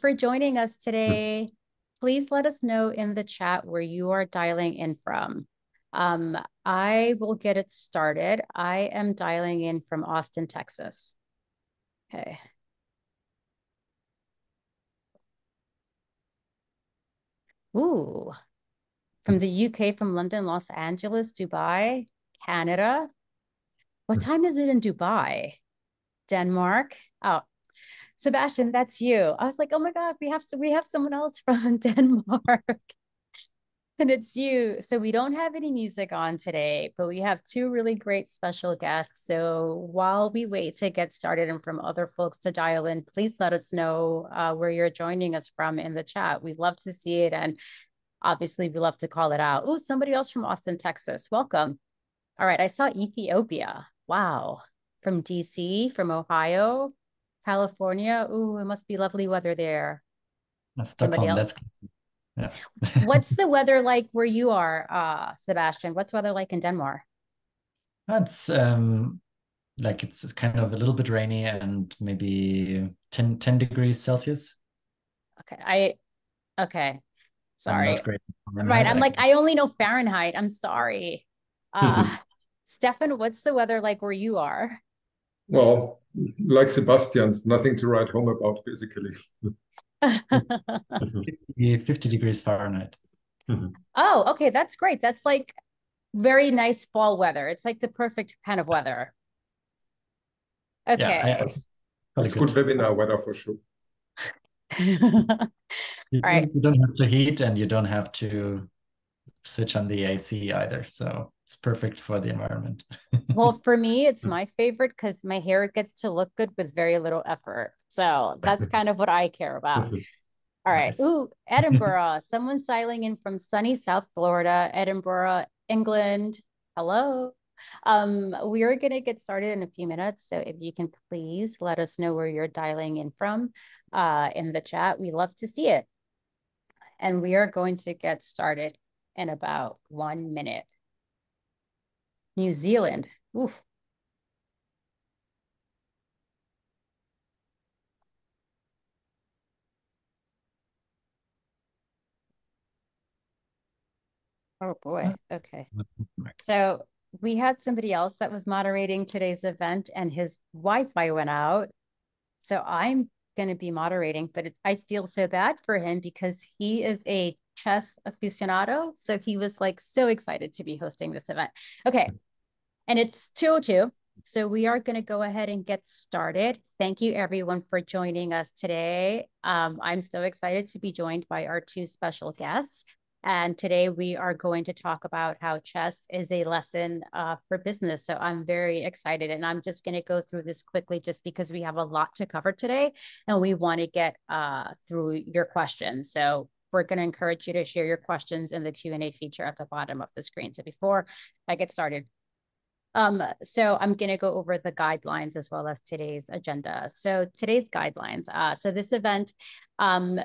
for joining us today. Please let us know in the chat where you are dialing in from. Um, I will get it started. I am dialing in from Austin, Texas. Okay. Ooh, from the UK, from London, Los Angeles, Dubai, Canada. What time is it in Dubai? Denmark. Oh, Sebastian, that's you. I was like, oh my God, we have to, we have someone else from Denmark. and it's you. So we don't have any music on today, but we have two really great special guests. So while we wait to get started and from other folks to dial in, please let us know uh, where you're joining us from in the chat. We'd love to see it. And obviously, we love to call it out. Oh, somebody else from Austin, Texas. Welcome. All right. I saw Ethiopia. Wow. From DC, from Ohio, California. Ooh, it must be lovely weather there. That's Somebody else. That's yeah. What's the weather like where you are, uh, Sebastian? What's weather like in Denmark? It's um like it's kind of a little bit rainy and maybe 10, 10 degrees Celsius. Okay. I okay. Sorry. I'm right. I'm like, I only know Fahrenheit. I'm sorry. Uh Stefan, what's the weather like where you are? Well, like Sebastian's, nothing to write home about, basically. 50, 50 degrees Fahrenheit. oh, okay. That's great. That's like very nice fall weather. It's like the perfect kind of weather. Okay. Yeah, it's, it's good. good webinar weather for sure. you, All right. You don't have to heat and you don't have to switch on the AC either. So it's perfect for the environment. well, for me, it's my favorite because my hair gets to look good with very little effort. So that's kind of what I care about. All right. Nice. Ooh, Edinburgh. Someone's dialing in from sunny South Florida, Edinburgh, England. Hello. Um, we are going to get started in a few minutes. So if you can please let us know where you're dialing in from uh, in the chat, we love to see it. And we are going to get started in about one minute. New Zealand. Oof. Oh boy. Okay. So we had somebody else that was moderating today's event and his Wi-Fi went out. So I'm going to be moderating, but it, I feel so bad for him because he is a chess aficionado. So he was like so excited to be hosting this event. Okay. And it's 202. So we are going to go ahead and get started. Thank you everyone for joining us today. Um, I'm so excited to be joined by our two special guests. And today we are going to talk about how chess is a lesson uh, for business. So I'm very excited. And I'm just going to go through this quickly just because we have a lot to cover today and we want to get uh, through your questions. So we're going to encourage you to share your questions in the Q&A feature at the bottom of the screen. So before I get started, um, so I'm going to go over the guidelines as well as today's agenda. So today's guidelines. Uh, so this event um,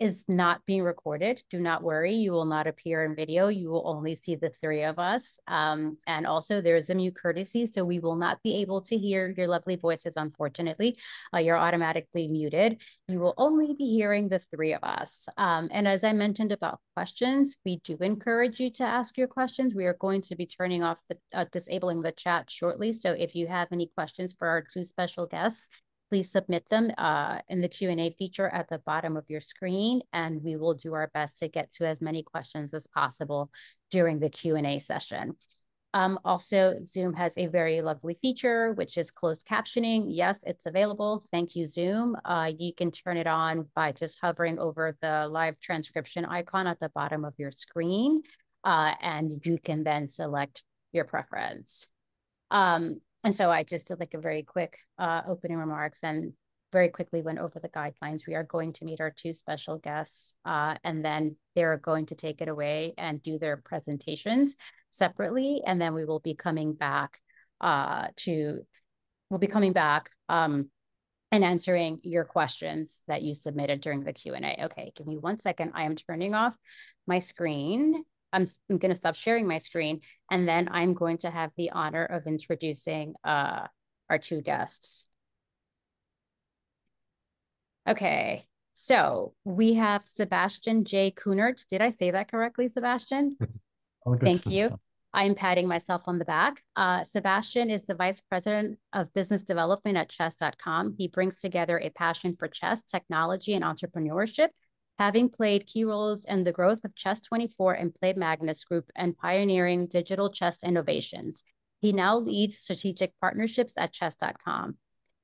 is not being recorded. Do not worry, you will not appear in video. You will only see the three of us. Um, and also there's a mute courtesy, so we will not be able to hear your lovely voices, unfortunately. Uh, you're automatically muted. You will only be hearing the three of us. Um, and as I mentioned about questions, we do encourage you to ask your questions. We are going to be turning off the, uh, disabling the chat shortly. So if you have any questions for our two special guests, please submit them uh, in the Q&A feature at the bottom of your screen, and we will do our best to get to as many questions as possible during the Q&A session. Um, also, Zoom has a very lovely feature, which is closed captioning. Yes, it's available. Thank you, Zoom. Uh, you can turn it on by just hovering over the live transcription icon at the bottom of your screen, uh, and you can then select your preference. Um, and so I just did like a very quick uh, opening remarks and very quickly went over the guidelines. We are going to meet our two special guests, uh, and then they're going to take it away and do their presentations separately. And then we will be coming back uh, to, we'll be coming back um, and answering your questions that you submitted during the Q&A. Okay, give me one second. I am turning off my screen I'm, I'm going to stop sharing my screen, and then I'm going to have the honor of introducing uh, our two guests. Okay, So we have Sebastian J. Kuhnert. Did I say that correctly, Sebastian? Thank you. I'm patting myself on the back. Uh, Sebastian is the Vice President of Business Development at chess.com. He brings together a passion for chess, technology, and entrepreneurship, having played key roles in the growth of Chess24 and Play Magnus Group and pioneering digital chess innovations. He now leads strategic partnerships at chess.com.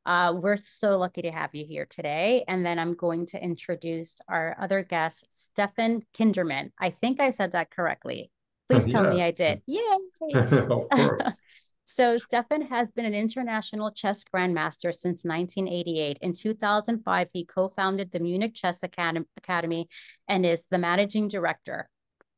Uh, we're so lucky to have you here today. And then I'm going to introduce our other guest, Stefan Kindermann. I think I said that correctly. Please tell yeah. me I did. Yay! of course. so Stefan has been an international chess grandmaster since 1988. In 2005, he co-founded the Munich Chess Academy and is the managing director.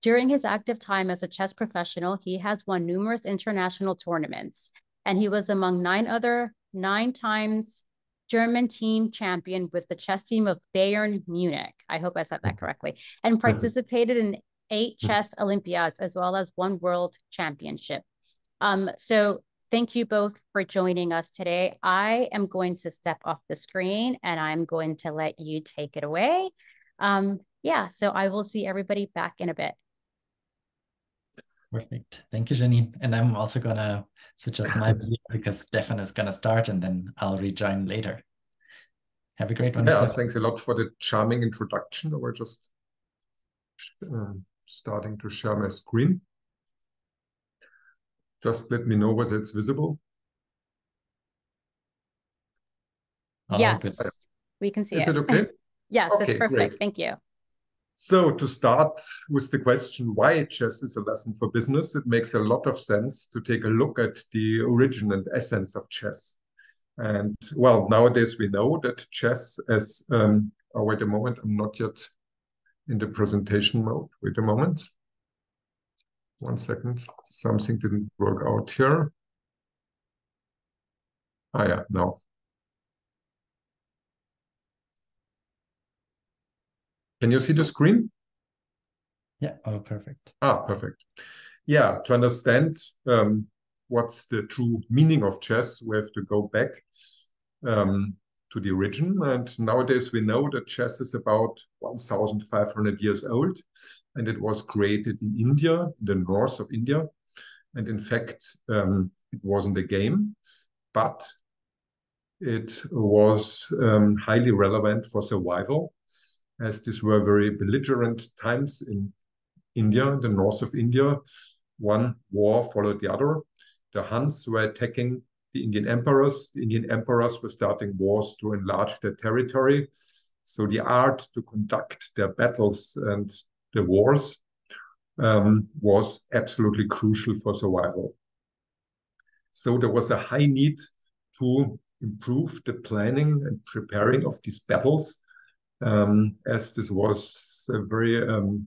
During his active time as a chess professional, he has won numerous international tournaments, and he was among nine other nine times German team champion with the chess team of Bayern Munich. I hope I said that correctly, and participated in eight hmm. chess Olympiads, as well as one world championship. Um, so thank you both for joining us today. I am going to step off the screen and I'm going to let you take it away. Um, yeah, so I will see everybody back in a bit. Perfect. Thank you, Jenny. And I'm also going to switch off my video because Stefan is going to start and then I'll rejoin later. Have a great one. Yeah, Stefan. thanks a lot for the charming introduction. We're just um, starting to share my screen. Just let me know whether it's visible. Oh, yes, we can see Is it. it okay? yes, okay, it's perfect. Great. Thank you. So to start with the question why chess is a lesson for business, it makes a lot of sense to take a look at the origin and essence of chess. And well, nowadays we know that chess as, um, oh, wait a moment, I'm not yet in the presentation mode. Wait a moment. One second. Something didn't work out here. Ah, yeah, no. Can you see the screen? Yeah, oh, perfect. Ah, perfect. Yeah, to understand um, what's the true meaning of chess, we have to go back um, to the origin. And nowadays we know that chess is about 1,500 years old, and it was created in India, in the north of India. And in fact, um, it wasn't a game, but it was um, highly relevant for survival, as these were very belligerent times in India, the north of India. One war followed the other. The Huns were attacking the Indian emperors. The Indian emperors were starting wars to enlarge their territory. So the art to conduct their battles and the wars um, was absolutely crucial for survival. So there was a high need to improve the planning and preparing of these battles, um, as this was very, um,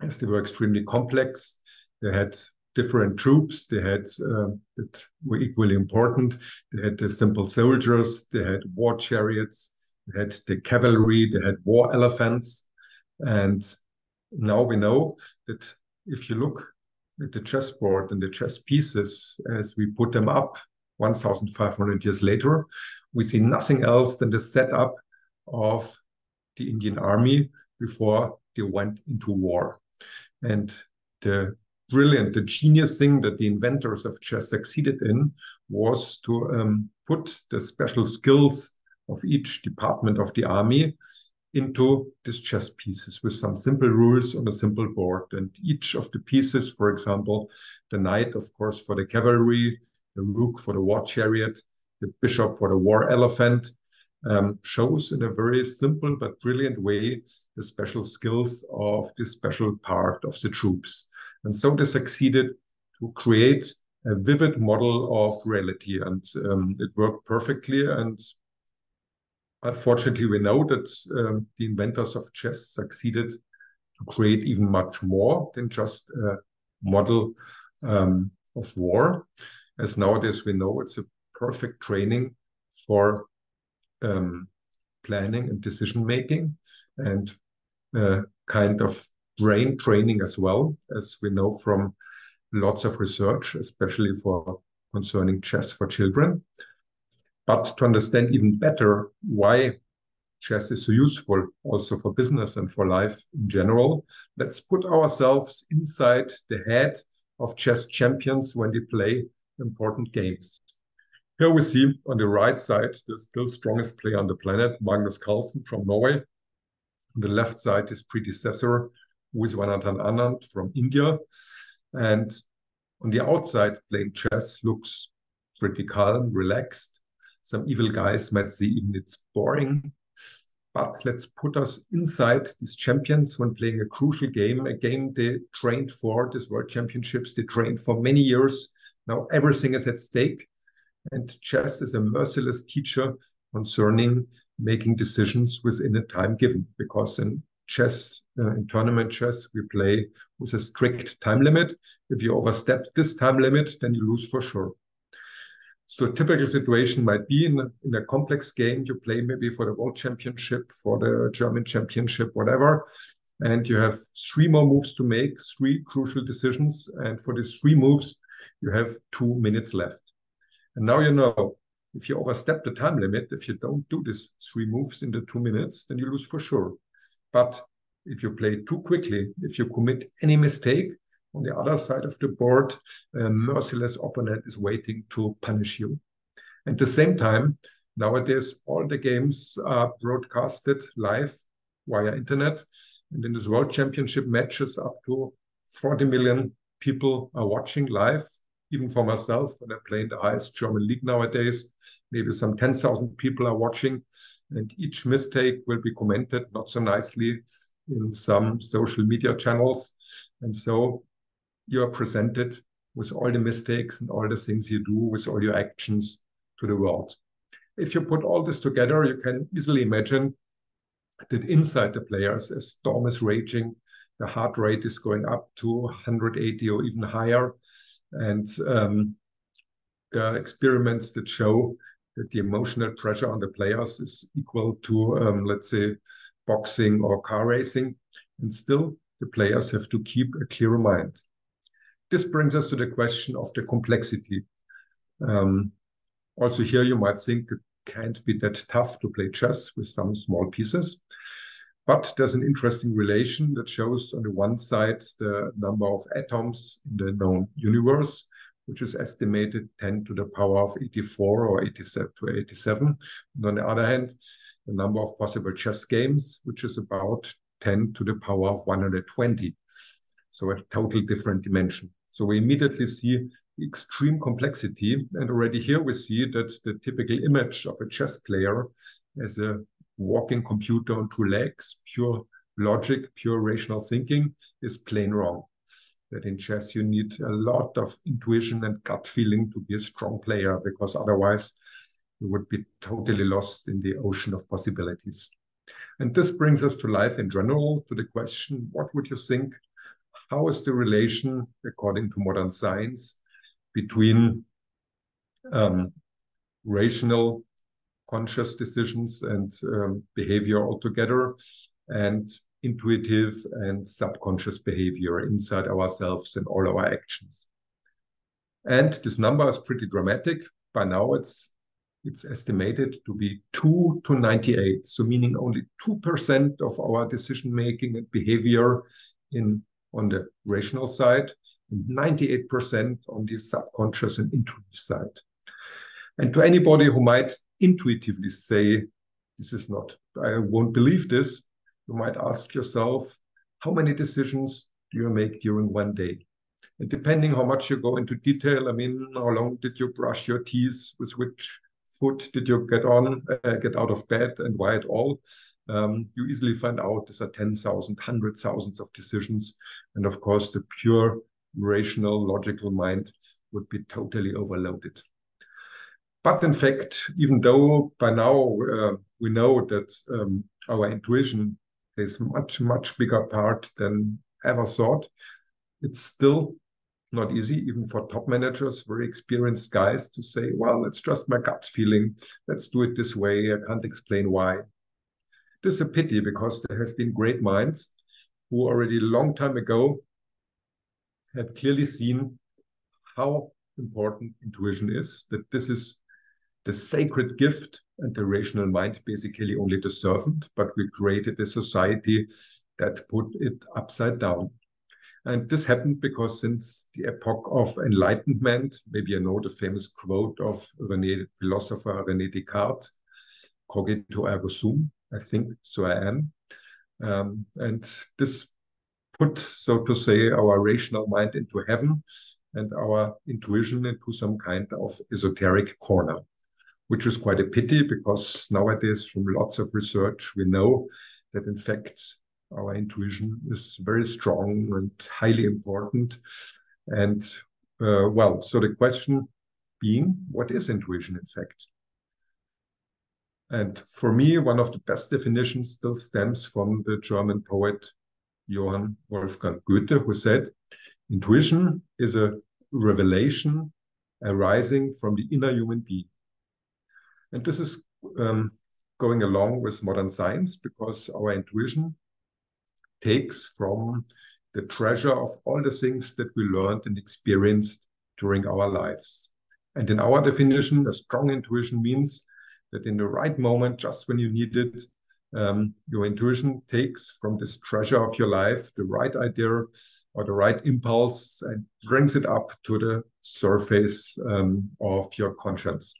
as they were extremely complex. They had different troops. They had uh, that were equally important. They had the simple soldiers. They had war chariots. They had the cavalry. They had war elephants. And now we know that if you look at the chessboard and the chess pieces as we put them up 1,500 years later, we see nothing else than the setup of the Indian army before they went into war. And the brilliant, the genius thing that the inventors of chess succeeded in was to um, put the special skills of each department of the army into these chess pieces with some simple rules on a simple board. And each of the pieces, for example, the knight, of course, for the cavalry, the rook for the war chariot, the bishop for the war elephant, um, shows in a very simple but brilliant way the special skills of this special part of the troops. And so they succeeded to create a vivid model of reality and um, it worked perfectly. And unfortunately, we know that um, the inventors of chess succeeded to create even much more than just a model um, of war. As nowadays we know it's a perfect training for um, planning and decision making and uh, kind of brain training as well, as we know from lots of research, especially for concerning chess for children. But to understand even better why chess is so useful also for business and for life in general, let's put ourselves inside the head of chess champions when they play important games. Here we see on the right side the still strongest player on the planet, Magnus Carlsen from Norway. On the left side, his predecessor, Viswanathan Anand from India. And on the outside, playing chess looks pretty calm, relaxed. Some evil guys might say even it's boring. But let's put us inside these champions when playing a crucial game, a game they trained for, these world championships, they trained for many years. Now everything is at stake. And chess is a merciless teacher concerning making decisions within a time given. Because in chess, uh, in tournament chess, we play with a strict time limit. If you overstep this time limit, then you lose for sure. So a typical situation might be in a, in a complex game, you play maybe for the world championship, for the German championship, whatever, and you have three more moves to make, three crucial decisions. And for these three moves, you have two minutes left. And now you know if you overstep the time limit, if you don't do these three moves in the two minutes, then you lose for sure. But if you play too quickly, if you commit any mistake, on the other side of the board, a merciless opponent is waiting to punish you. At the same time, nowadays, all the games are broadcasted live via internet. And in this World Championship matches, up to 40 million people are watching live. Even for myself, when I play in the highest German league nowadays, maybe some 10,000 people are watching. And each mistake will be commented not so nicely in some social media channels. And so you are presented with all the mistakes and all the things you do with all your actions to the world. If you put all this together, you can easily imagine that inside the players, a storm is raging, the heart rate is going up to 180 or even higher. And um, experiments that show that the emotional pressure on the players is equal to, um, let's say, boxing or car racing. And still, the players have to keep a clear mind this brings us to the question of the complexity. Um, also here you might think it can't be that tough to play chess with some small pieces. But there's an interesting relation that shows on the one side the number of atoms in the known universe, which is estimated 10 to the power of 84 or 87 to 87. And on the other hand, the number of possible chess games, which is about 10 to the power of 120. So a total different dimension. So we immediately see extreme complexity. And already here we see that the typical image of a chess player as a walking computer on two legs, pure logic, pure rational thinking is plain wrong. That in chess you need a lot of intuition and gut feeling to be a strong player because otherwise you would be totally lost in the ocean of possibilities. And this brings us to life in general, to the question, what would you think how is the relation, according to modern science, between um, rational, conscious decisions and um, behavior altogether, and intuitive and subconscious behavior inside ourselves and all our actions. And this number is pretty dramatic. By now, it's it's estimated to be 2 to 98, so meaning only 2% of our decision making and behavior in on the rational side and 98% on the subconscious and intuitive side. And to anybody who might intuitively say, this is not, I won't believe this, you might ask yourself, how many decisions do you make during one day? And depending how much you go into detail, I mean, how long did you brush your teeth? With which foot did you get on, uh, get out of bed, and why at all? um, you easily find out these are 10,000, hundred thousands of decisions. And of course, the pure rational, logical mind would be totally overloaded. But in fact, even though by now uh, we know that um, our intuition is much, much bigger part than ever thought, it's still not easy, even for top managers, very experienced guys, to say, well, it's just my gut feeling. Let's do it this way. I can't explain why. This is a pity because there have been great minds who already a long time ago had clearly seen how important intuition is, that this is the sacred gift and the rational mind basically only the servant, but we created a society that put it upside down. And this happened because since the epoch of enlightenment, maybe you know the famous quote of René, philosopher René Descartes, cogito ergo sum, I think, so I am. Um, and this put, so to say, our rational mind into heaven and our intuition into some kind of esoteric corner, which is quite a pity because nowadays, from lots of research, we know that in fact our intuition is very strong and highly important. And uh, well, so the question being, what is intuition in fact? And for me, one of the best definitions still stems from the German poet Johann Wolfgang Goethe, who said, intuition is a revelation arising from the inner human being. And this is um, going along with modern science because our intuition takes from the treasure of all the things that we learned and experienced during our lives. And in our definition, a strong intuition means that in the right moment, just when you need it, um, your intuition takes from this treasure of your life the right idea or the right impulse and brings it up to the surface um, of your conscience.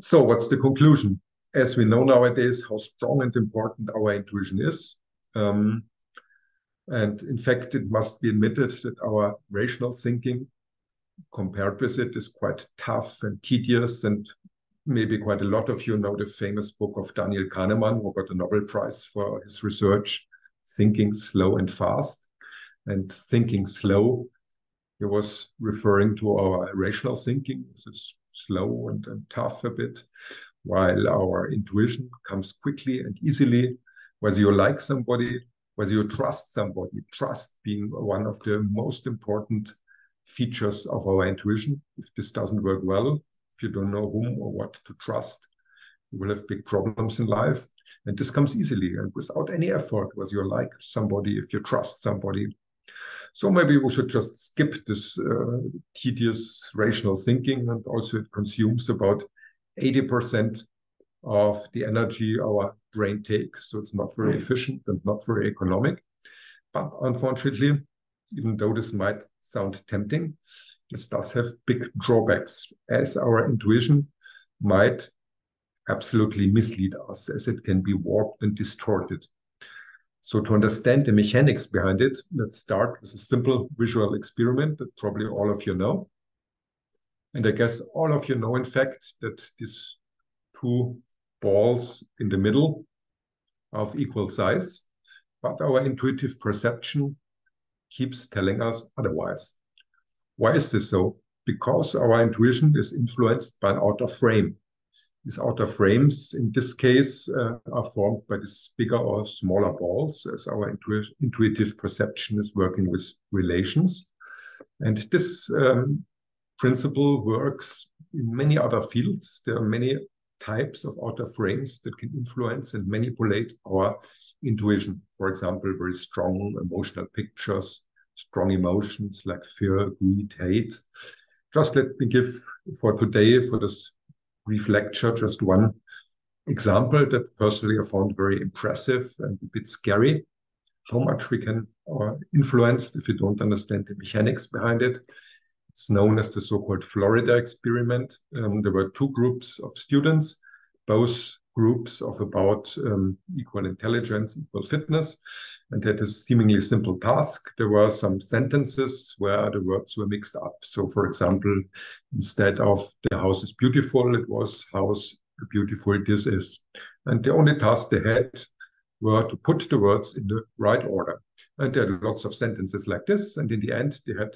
So, what's the conclusion? as we know nowadays how strong and important our intuition is. Um, and in fact, it must be admitted that our rational thinking compared with it is quite tough and tedious. And maybe quite a lot of you know the famous book of Daniel Kahneman, who got a Nobel Prize for his research, Thinking Slow and Fast. And thinking slow, he was referring to our rational thinking. This is slow and, and tough a bit while our intuition comes quickly and easily, whether you like somebody, whether you trust somebody, trust being one of the most important features of our intuition. If this doesn't work well, if you don't know whom or what to trust, you will have big problems in life. And this comes easily and without any effort, whether you like somebody, if you trust somebody. So maybe we should just skip this uh, tedious rational thinking and also it consumes about 80% of the energy our brain takes. So it's not very hmm. efficient and not very economic. But unfortunately, even though this might sound tempting, this does have big drawbacks, as our intuition might absolutely mislead us, as it can be warped and distorted. So to understand the mechanics behind it, let's start with a simple visual experiment that probably all of you know. And I guess all of you know, in fact, that these two balls in the middle are of equal size, but our intuitive perception keeps telling us otherwise. Why is this so? Because our intuition is influenced by an outer frame. These outer frames, in this case, uh, are formed by these bigger or smaller balls, as our intu intuitive perception is working with relations. And this um, principle works in many other fields. There are many types of outer frames that can influence and manipulate our intuition. For example, very strong emotional pictures, strong emotions like fear, greed, hate. Just let me give for today, for this brief lecture, just one example that personally I found very impressive and a bit scary. How much we can uh, influence if we don't understand the mechanics behind it. It's known as the so-called Florida experiment. Um, there were two groups of students, both groups of about um, equal intelligence, equal fitness, and had a seemingly simple task. There were some sentences where the words were mixed up. So, for example, instead of the house is beautiful, it was house beautiful this is. And the only task they had were to put the words in the right order. And there are lots of sentences like this. And in the end, they had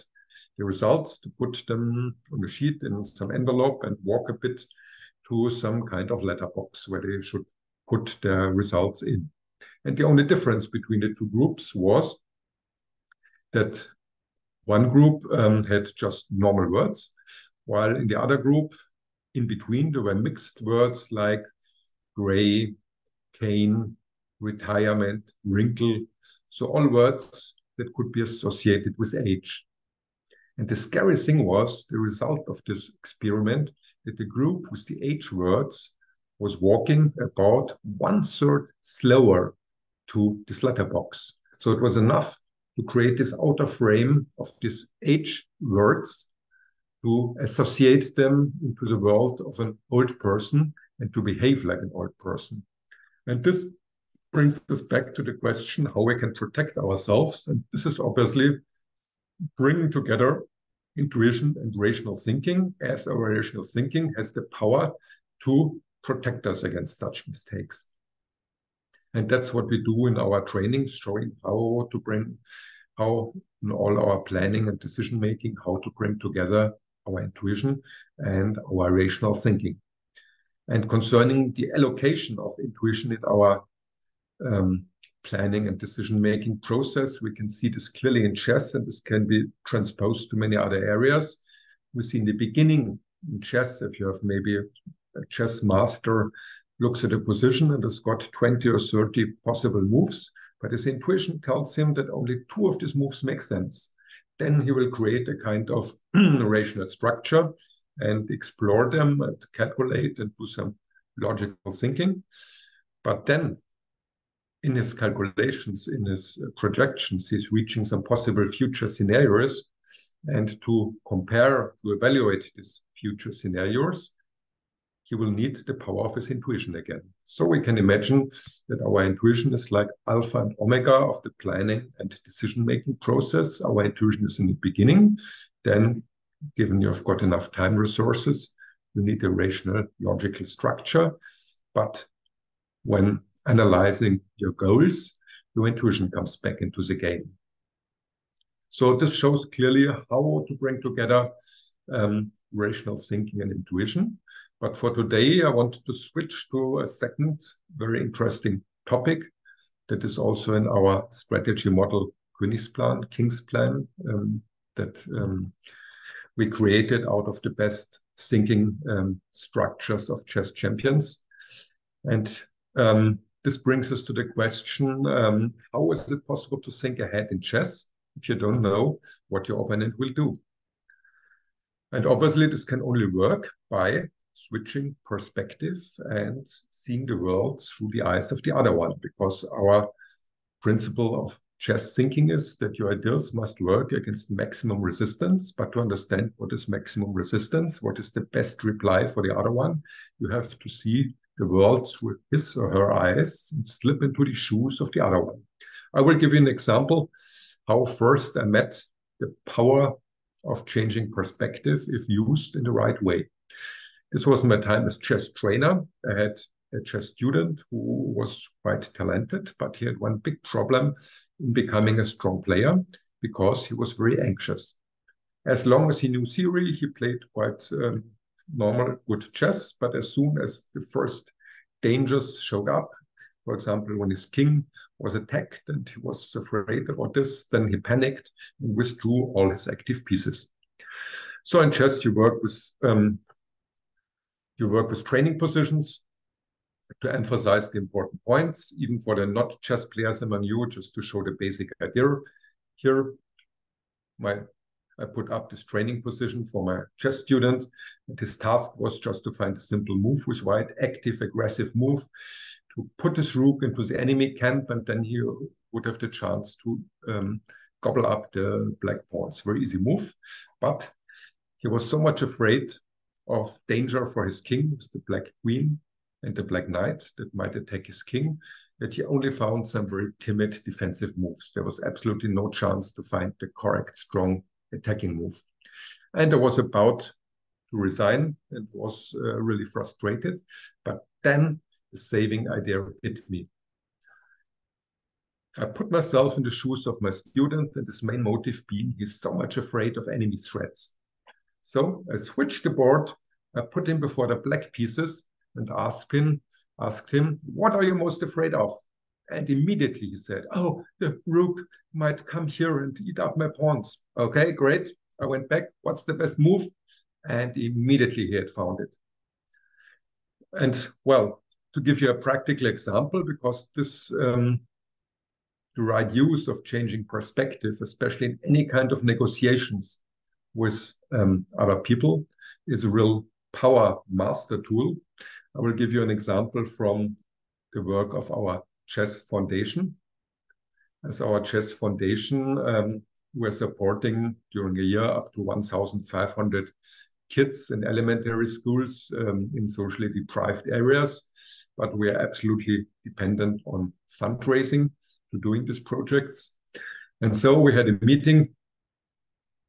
the results, to put them on a sheet in some envelope and walk a bit to some kind of letterbox where they should put their results in. And the only difference between the two groups was that one group um, had just normal words, while in the other group, in between, there were mixed words like gray, cane, retirement, wrinkle. So all words that could be associated with age. And the scary thing was the result of this experiment that the group with the H words was walking about one third slower to this letterbox. So it was enough to create this outer frame of these H words to associate them into the world of an old person and to behave like an old person. And this brings us back to the question how we can protect ourselves. And this is obviously bringing together intuition and rational thinking, as our rational thinking has the power to protect us against such mistakes. And that's what we do in our trainings, showing how to bring, how in all our planning and decision making, how to bring together our intuition and our rational thinking. And concerning the allocation of intuition in our um, planning and decision making process, we can see this clearly in chess, and this can be transposed to many other areas. We see in the beginning in chess, if you have maybe a, a chess master looks at a position and has got 20 or 30 possible moves, but his intuition tells him that only two of these moves make sense. Then he will create a kind of rational structure and explore them and calculate and do some logical thinking. But then in his calculations, in his uh, projections, he's reaching some possible future scenarios. And to compare, to evaluate these future scenarios, he will need the power of his intuition again. So we can imagine that our intuition is like alpha and omega of the planning and decision making process. Our intuition is in the beginning. Then, given you've got enough time resources, you need a rational, logical structure. But when analyzing your goals, your intuition comes back into the game. So this shows clearly how to bring together um, rational thinking and intuition. But for today, I want to switch to a second very interesting topic that is also in our strategy model Königsplan, King's Plan, um, that um, we created out of the best thinking um, structures of chess champions. And um, this brings us to the question, um, how is it possible to think ahead in chess if you don't know what your opponent will do? And obviously, this can only work by switching perspective and seeing the world through the eyes of the other one, because our principle of chess thinking is that your ideas must work against maximum resistance. But to understand what is maximum resistance, what is the best reply for the other one, you have to see the world through his or her eyes and slip into the shoes of the other one. I will give you an example how first I met the power of changing perspective if used in the right way. This was my time as chess trainer. I had a chess student who was quite talented, but he had one big problem in becoming a strong player because he was very anxious. As long as he knew theory, he played quite um, normal, good chess. But as soon as the first dangers showed up, for example, when his king was attacked and he was afraid about this, then he panicked and withdrew all his active pieces. So in chess, you work with um, you work with training positions to emphasize the important points, even for the not chess players among you, just to show the basic idea. Here, my I put up this training position for my chess student. This task was just to find a simple move with white, active, aggressive move, to put his rook into the enemy camp, and then he would have the chance to um, gobble up the black pawns. Very easy move. But he was so much afraid of danger for his king, with the black queen and the black knight that might attack his king, that he only found some very timid defensive moves. There was absolutely no chance to find the correct, strong attacking move. And I was about to resign and was uh, really frustrated. But then the saving idea hit me. I put myself in the shoes of my student and his main motive being he's so much afraid of enemy threats. So I switched the board, I put him before the black pieces and asked him, asked him, what are you most afraid of? And immediately he said, oh, the rook might come here and eat up my pawns. Okay, great. I went back. What's the best move? And immediately he had found it. And well, to give you a practical example, because this um, the right use of changing perspective, especially in any kind of negotiations, with um, other people is a real power master tool. I will give you an example from the work of our Chess Foundation. As our Chess Foundation, um, we're supporting during a year up to 1,500 kids in elementary schools um, in socially deprived areas. But we are absolutely dependent on fundraising to doing these projects. And so we had a meeting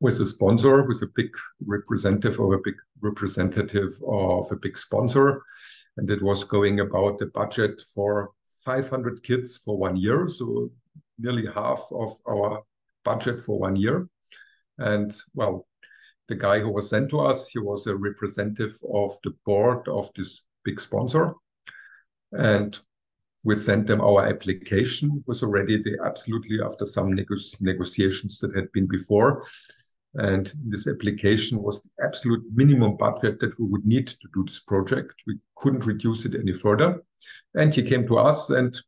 with a sponsor, with a big representative of a big representative of a big sponsor. And it was going about the budget for 500 kids for one year. So nearly half of our budget for one year. And well, the guy who was sent to us, he was a representative of the board of this big sponsor. And we sent them our application it was already the absolutely after some nego negotiations that had been before and this application was the absolute minimum budget that we would need to do this project we couldn't reduce it any further and he came to us and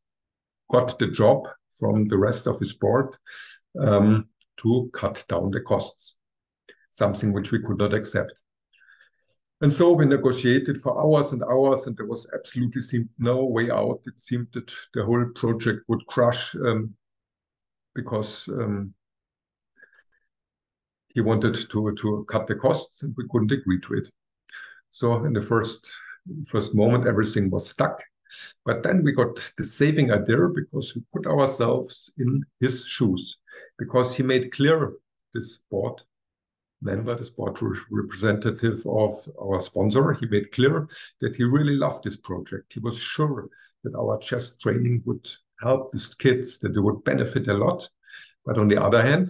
got the job from the rest of his board to cut down the costs something which we could not accept and so we negotiated for hours and hours, and there was absolutely seemed no way out. It seemed that the whole project would crash um, because um, he wanted to to cut the costs, and we couldn't agree to it. So in the first first moment, everything was stuck. But then we got the saving idea because we put ourselves in his shoes because he made clear this board member, the board representative of our sponsor, he made clear that he really loved this project. He was sure that our chess training would help these kids, that they would benefit a lot. But on the other hand,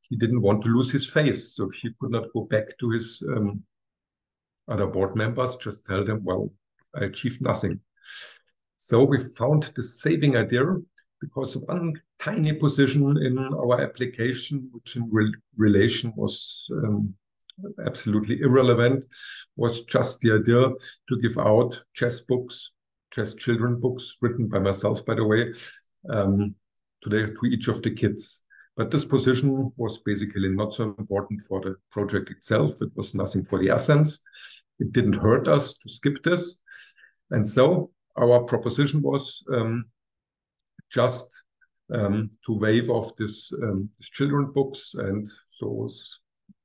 he didn't want to lose his face. So he could not go back to his um, other board members, just tell them, well, I achieved nothing. So we found the saving idea because of one tiny position in our application, which in re relation was um, absolutely irrelevant, was just the idea to give out chess books, chess children books, written by myself, by the way, um, to, the, to each of the kids. But this position was basically not so important for the project itself. It was nothing for the essence. It didn't hurt us to skip this. And so our proposition was um, just um, to waive off this, um, this children books and so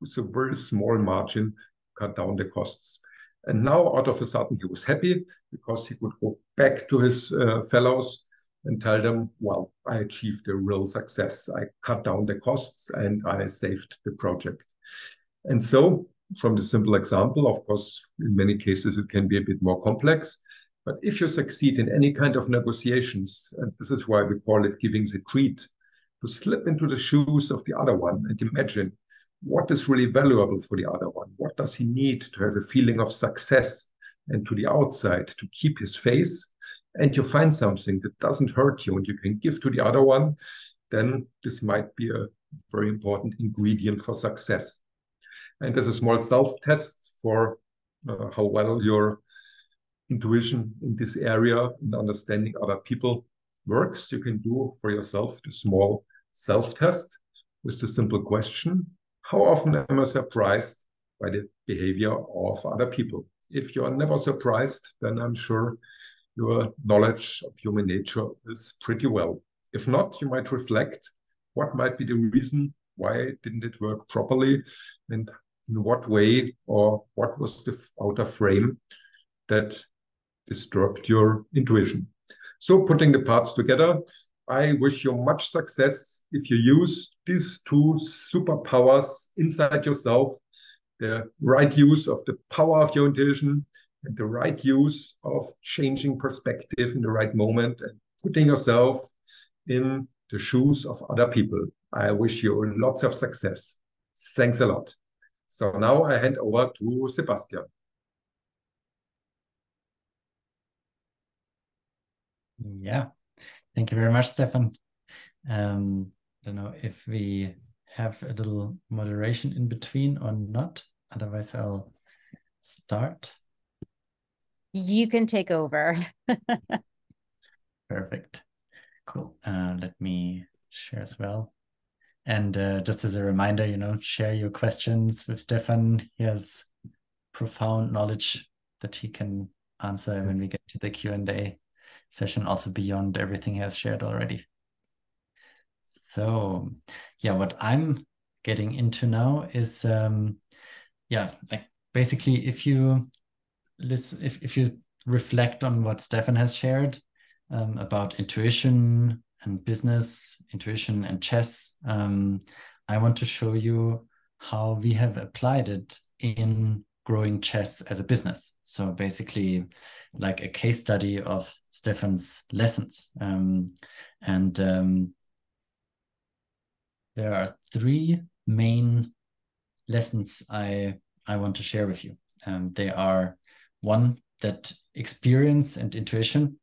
with a very small margin cut down the costs. And now out of a sudden he was happy because he could go back to his uh, fellows and tell them, well, I achieved a real success. I cut down the costs and I saved the project. And so from the simple example, of course, in many cases it can be a bit more complex, but if you succeed in any kind of negotiations, and this is why we call it giving the treat, to slip into the shoes of the other one and imagine what is really valuable for the other one. What does he need to have a feeling of success and to the outside to keep his face? And you find something that doesn't hurt you and you can give to the other one, then this might be a very important ingredient for success. And as a small self test for uh, how well your intuition in this area and understanding other people works, you can do for yourself the small self-test with the simple question, how often am I surprised by the behavior of other people? If you are never surprised, then I'm sure your knowledge of human nature is pretty well. If not, you might reflect what might be the reason why didn't it work properly and in what way or what was the outer frame that disturbed your intuition. So putting the parts together, I wish you much success if you use these two superpowers inside yourself, the right use of the power of your intuition and the right use of changing perspective in the right moment and putting yourself in the shoes of other people. I wish you lots of success. Thanks a lot. So now I hand over to Sebastian. Yeah, thank you very much, Stefan. Um, I don't know if we have a little moderation in between or not. Otherwise, I'll start. You can take over. Perfect. Cool. Uh, let me share as well. and uh, just as a reminder, you know, share your questions with Stefan. He has profound knowledge that he can answer when we get to the Q and A session, also beyond everything he has shared already. So, yeah, what I'm getting into now is, um, yeah, like basically, if you listen, if if you reflect on what Stefan has shared um, about intuition and business, intuition and chess, um, I want to show you how we have applied it in growing chess as a business. So basically, like a case study of Stefan's lessons. Um, and um, there are three main lessons I I want to share with you. Um, they are one that experience and intuition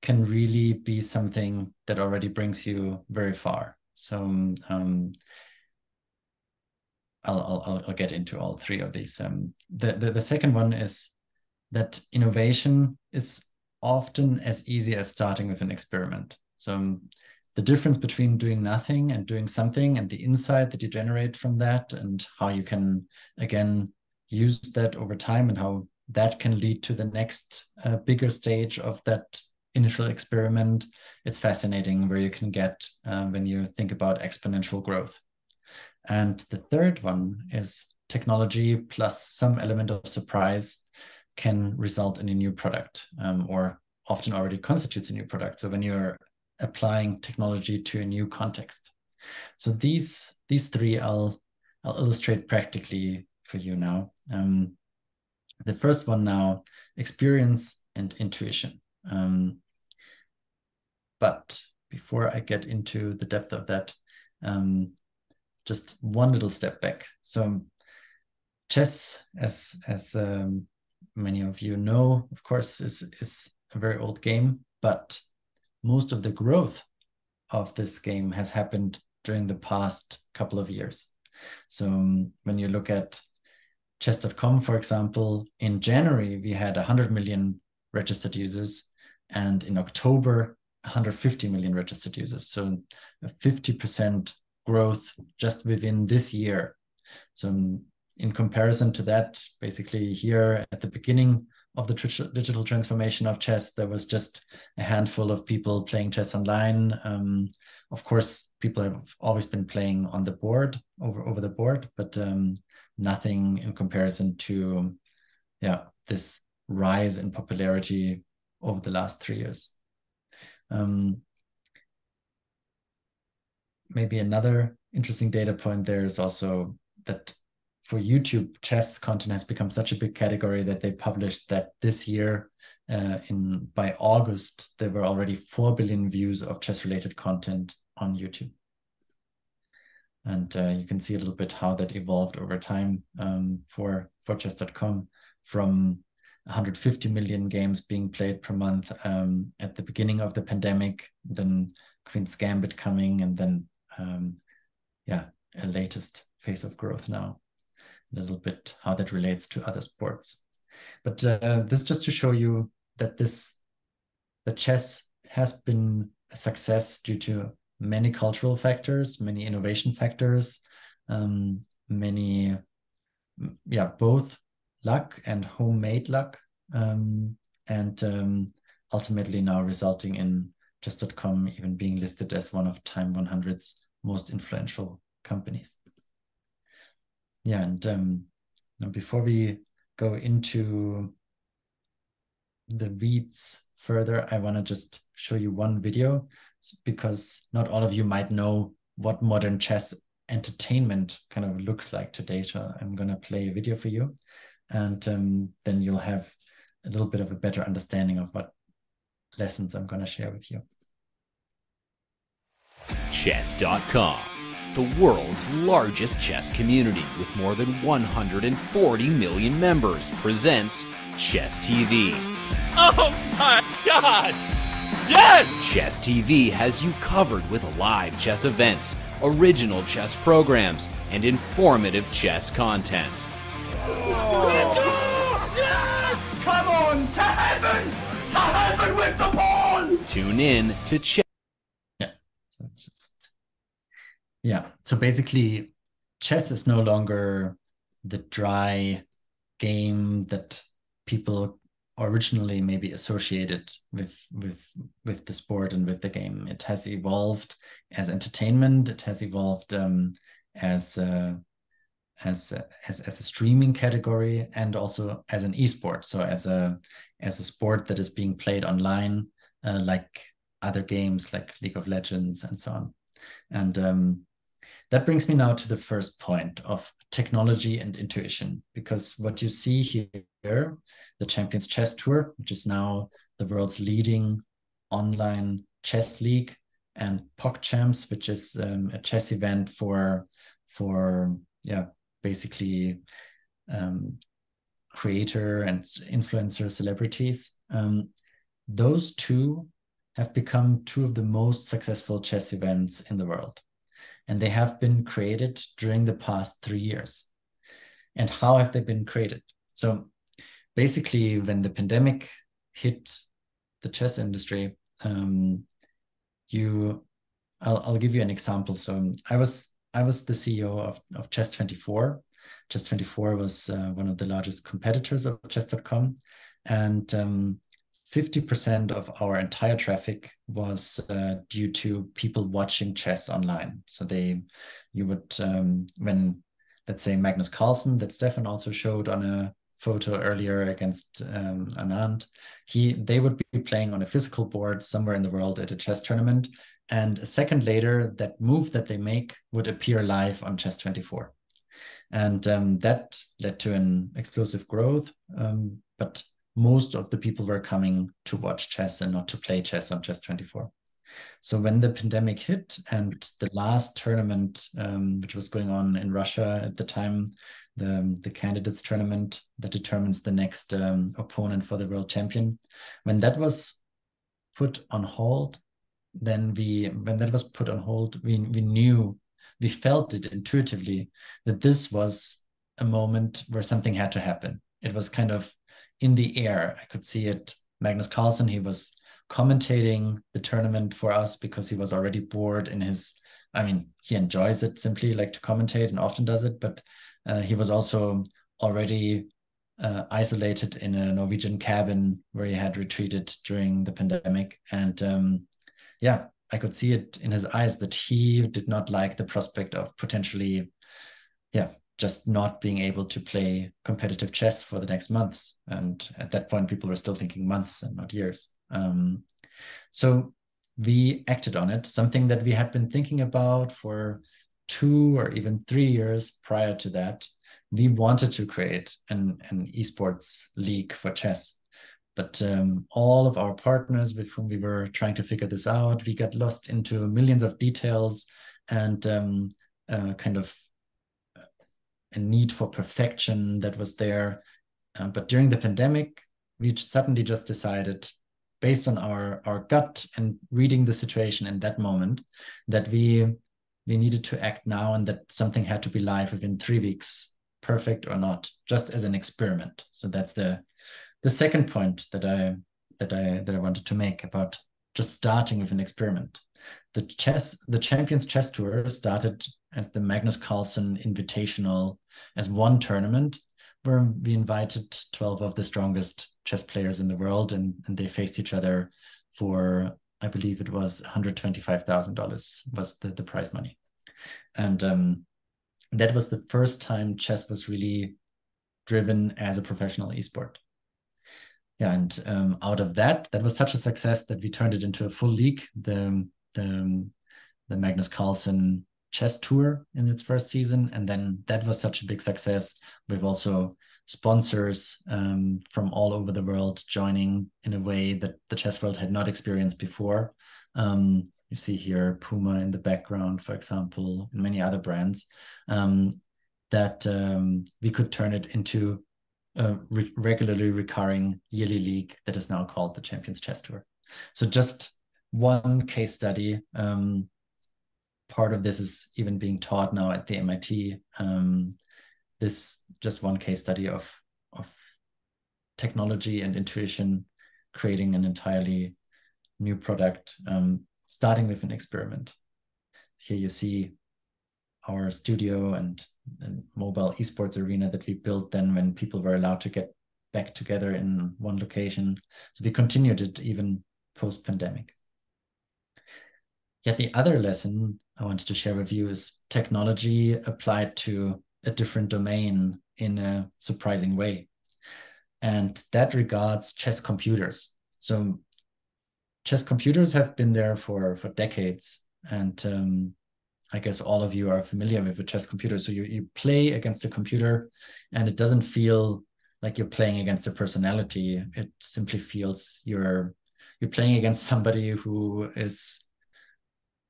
can really be something that already brings you very far. So um, I'll, I'll, I'll get into all three of these. Um, the, the, the second one is that innovation is often as easy as starting with an experiment. So um, the difference between doing nothing and doing something and the insight that you generate from that and how you can again use that over time and how that can lead to the next uh, bigger stage of that initial experiment it's fascinating where you can get uh, when you think about exponential growth and the third one is technology plus some element of surprise can result in a new product um, or often already constitutes a new product. So when you're applying technology to a new context. So these these three I'll I'll illustrate practically for you now. Um, the first one now, experience and intuition. Um, but before I get into the depth of that, um, just one little step back. So chess, as as um, many of you know, of course, is is a very old game, but most of the growth of this game has happened during the past couple of years. So um, when you look at chess.com, for example, in January we had 100 million registered users, and in October 150 million registered users. So a 50% growth just within this year. So in comparison to that, basically here at the beginning of the digital transformation of chess, there was just a handful of people playing chess online. Um, of course, people have always been playing on the board over over the board, but um, nothing in comparison to, yeah, this rise in popularity over the last three years. Um, maybe another interesting data point there is also that for YouTube, chess content has become such a big category that they published that this year, uh, in by August, there were already four billion views of chess-related content on YouTube. And uh, you can see a little bit how that evolved over time um, for for chess.com from 150 million games being played per month um, at the beginning of the pandemic, then Queen's Gambit coming, and then um, yeah, a latest phase of growth now. A little bit how that relates to other sports. But uh, this just to show you that this, the chess has been a success due to many cultural factors, many innovation factors, um, many, yeah, both luck and homemade luck, um, and um, ultimately now resulting in chess.com even being listed as one of Time 100's most influential companies. Yeah, and um, before we go into the weeds further, I want to just show you one video because not all of you might know what modern chess entertainment kind of looks like today. So I'm going to play a video for you, and um, then you'll have a little bit of a better understanding of what lessons I'm going to share with you. Chess.com, the world's largest chess community with more than 140 million members, presents Chess TV. Oh my god! Yes! Chess TV has you covered with live chess events, original chess programs, and informative chess content. Oh. Yes! Come on, to heaven! To heaven with the pawns! Tune in to Chess. Yeah. So basically, chess is no longer the dry game that people originally maybe associated with with with the sport and with the game. It has evolved as entertainment. It has evolved um, as a, as a, as as a streaming category and also as an esport. So as a as a sport that is being played online, uh, like other games like League of Legends and so on. And um, that brings me now to the first point of technology and intuition, because what you see here, the Champions Chess Tour, which is now the world's leading online chess league, and PogChamps, which is um, a chess event for for yeah basically um, creator and influencer celebrities. Um, those two have become two of the most successful chess events in the world and they have been created during the past three years. And how have they been created? So basically, when the pandemic hit the chess industry, um, you, I'll, I'll give you an example. So I was I was the CEO of, of Chess24. Chess24 was uh, one of the largest competitors of Chess.com, and um, 50% of our entire traffic was uh, due to people watching chess online. So they, you would, um, when, let's say, Magnus Carlsen, that Stefan also showed on a photo earlier against um, Anand, he, they would be playing on a physical board somewhere in the world at a chess tournament. And a second later, that move that they make would appear live on Chess24. And um, that led to an explosive growth. Um, but most of the people were coming to watch chess and not to play chess on chess 24 so when the pandemic hit and the last tournament um, which was going on in russia at the time the, the candidates tournament that determines the next um, opponent for the world champion when that was put on hold then we when that was put on hold we, we knew we felt it intuitively that this was a moment where something had to happen. It was kind of in the air. I could see it. Magnus Carlsen, he was commentating the tournament for us because he was already bored in his. I mean, he enjoys it simply like to commentate and often does it, but uh, he was also already uh, isolated in a Norwegian cabin where he had retreated during the pandemic. And um, yeah, I could see it in his eyes that he did not like the prospect of potentially, yeah, just not being able to play competitive chess for the next months. And at that point, people were still thinking months and not years. Um, so we acted on it, something that we had been thinking about for two or even three years prior to that. We wanted to create an, an esports league for chess. But um, all of our partners with whom we were trying to figure this out, we got lost into millions of details and um, uh, kind of a need for perfection that was there. Uh, but during the pandemic, we suddenly just decided, based on our our gut and reading the situation in that moment, that we we needed to act now and that something had to be live within three weeks, perfect or not, just as an experiment. So that's the the second point that I that I that I wanted to make about just starting with an experiment. The chess, the Champions Chess Tour started as the Magnus Carlsen Invitational as one tournament where we invited 12 of the strongest chess players in the world and, and they faced each other for I believe it was $125,000 was the, the prize money. And um, that was the first time chess was really driven as a professional esport. Yeah, and um, out of that, that was such a success that we turned it into a full league. The the the Magnus Carlsen chess tour in its first season and then that was such a big success. With also sponsors um, from all over the world joining in a way that the chess world had not experienced before. Um, you see here puma in the background for example and many other brands um, that um, we could turn it into a re regularly recurring yearly league that is now called the champions chess tour. So just one case study um, part of this is even being taught now at the MIT. Um, this just one case study of of technology and intuition creating an entirely new product, um, starting with an experiment. Here you see our studio and, and mobile esports arena that we built then when people were allowed to get back together in one location. So we continued it even post pandemic. Yet the other lesson I wanted to share with you is technology applied to a different domain in a surprising way. And that regards chess computers. So chess computers have been there for, for decades. And um, I guess all of you are familiar with a chess computer. So you, you play against a computer and it doesn't feel like you're playing against a personality. It simply feels you're you're playing against somebody who is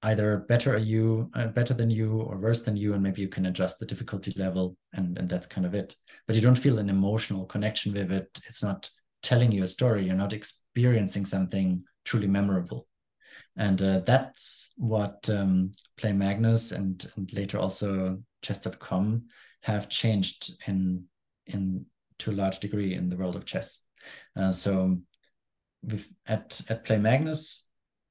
either better you uh, better than you or worse than you and maybe you can adjust the difficulty level and and that's kind of it. But you don't feel an emotional connection with it. It's not telling you a story. You're not experiencing something truly memorable. And uh, that's what um, play magnus and, and later also chess.com have changed in in to a large degree in the world of chess. Uh, so with at at play magnus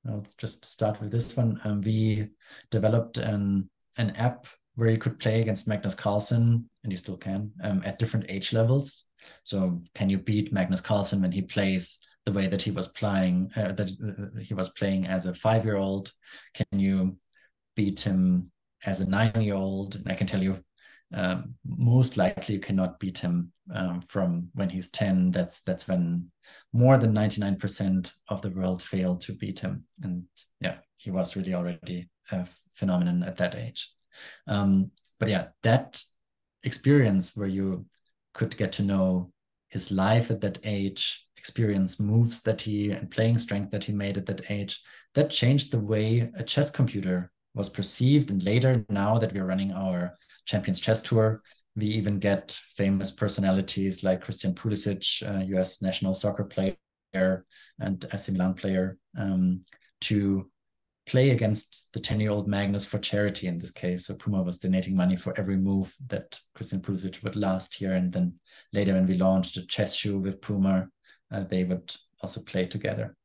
I'll just start with this one. Um, we developed an an app where you could play against Magnus Carlsen, and you still can, um, at different age levels. So, can you beat Magnus Carlsen when he plays the way that he was playing uh, that uh, he was playing as a five year old? Can you beat him as a nine year old? And I can tell you um, most likely you cannot beat him um, from when he's 10 that's that's when more than 99% of the world failed to beat him. And yeah he was really already a phenomenon at that age. Um, but yeah that experience where you could get to know his life at that age experience moves that he and playing strength that he made at that age that changed the way a chess computer was perceived. And later now that we're running our Champions Chess Tour. We even get famous personalities like Christian Pulisic, uh, US national soccer player and AC Milan player, um, to play against the 10 year old Magnus for charity in this case. So Puma was donating money for every move that Christian Pulisic would last year. And then later, when we launched a chess shoe with Puma, uh, they would also play together.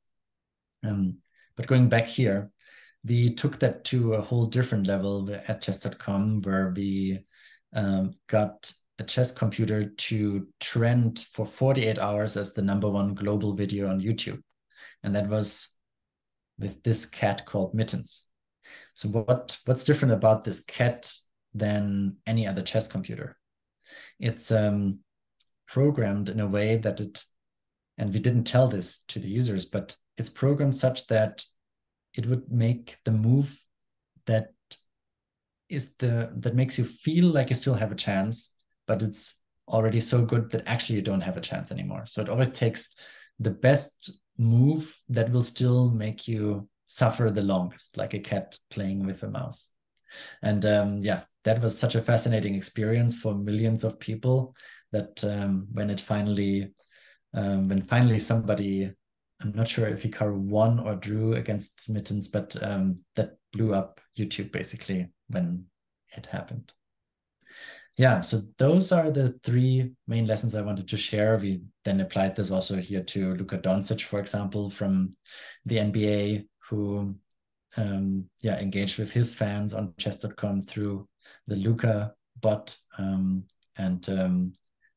Um, but going back here, we took that to a whole different level at chess.com where we um, got a chess computer to trend for 48 hours as the number one global video on YouTube. And that was with this cat called Mittens. So what what's different about this cat than any other chess computer? It's um, programmed in a way that it, and we didn't tell this to the users, but it's programmed such that it would make the move that is the that makes you feel like you still have a chance but it's already so good that actually you don't have a chance anymore. So it always takes the best move that will still make you suffer the longest like a cat playing with a mouse. And um, yeah that was such a fascinating experience for millions of people that um, when it finally um, when finally somebody I'm not sure if Hikaru won or drew against Mittens, but um, that blew up YouTube basically when it happened. Yeah, so those are the three main lessons I wanted to share. We then applied this also here to Luka Doncic, for example, from the NBA, who um, yeah engaged with his fans on chess.com through the Luka bot, um, and um,